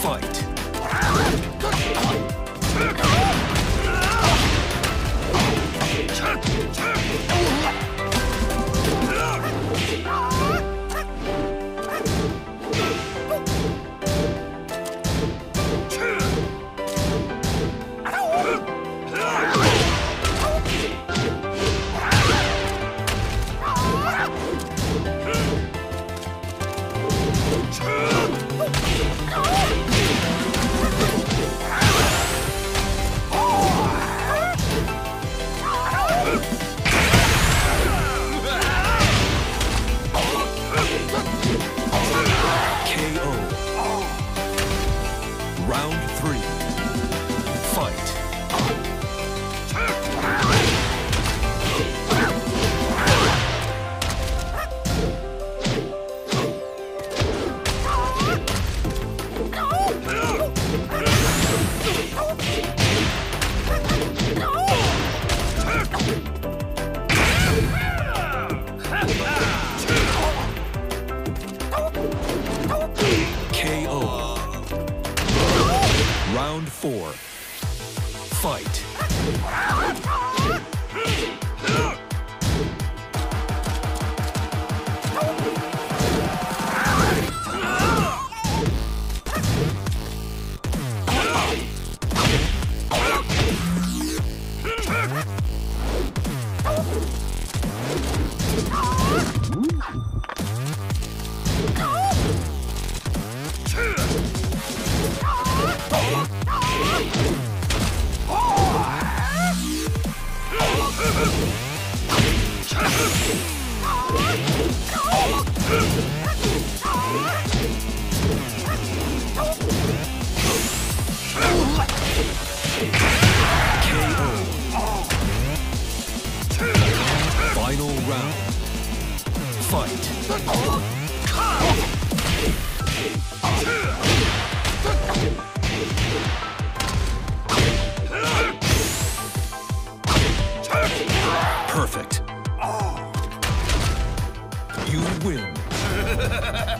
fight. Round four. Fight. Fight. Perfect. You win.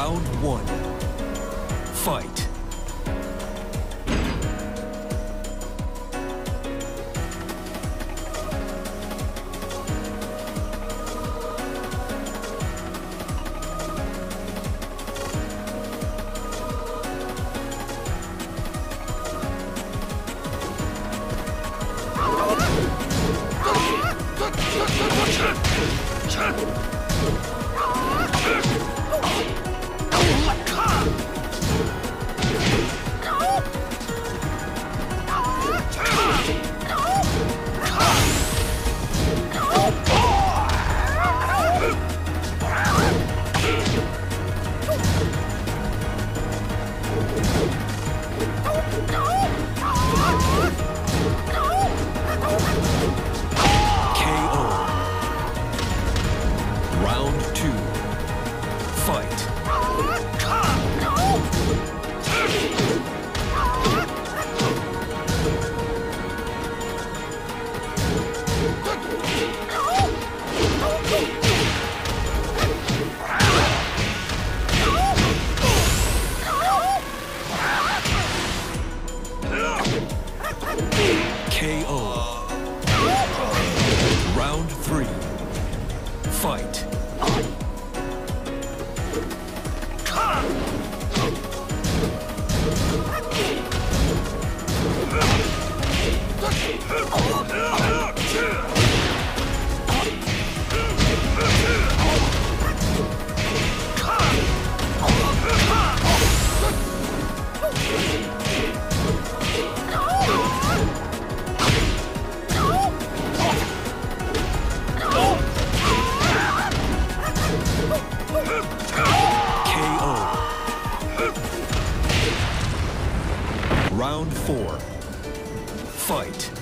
Round one. Fight. Fight. Four. Fight.